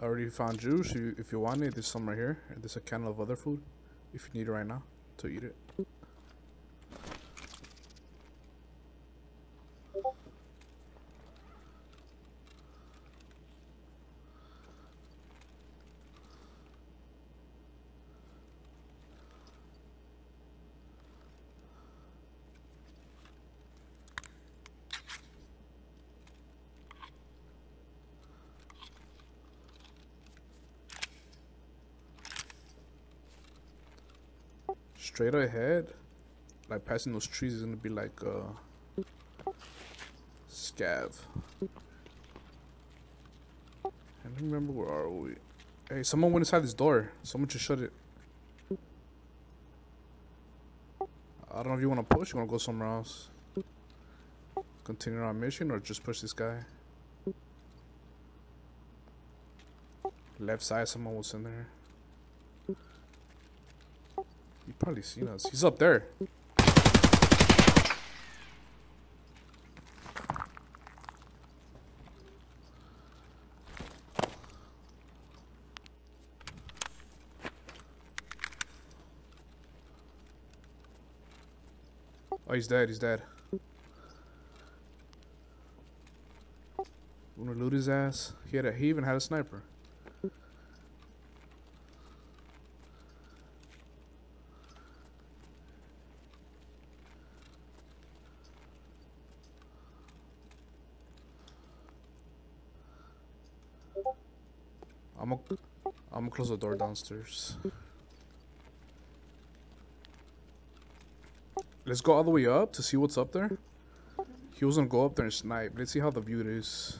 I already found juice. You, if you want it, there's some right here. There's a can of other food. If you need it right now to eat it. Straight ahead, like passing those trees is gonna be like uh scav. I don't remember where are we. Hey, someone went inside this door. Someone just shut it. I don't know if you want to push. You want to go somewhere else. Continue our mission or just push this guy. Left side, someone was in there. He probably seen us. He's up there. Oh, he's dead. He's dead. Wanna loot his ass? He had a, he even had a sniper. I'm gonna I'm gonna close the door downstairs. Let's go all the way up to see what's up there. He was gonna go up there and snipe. Let's see how the view is.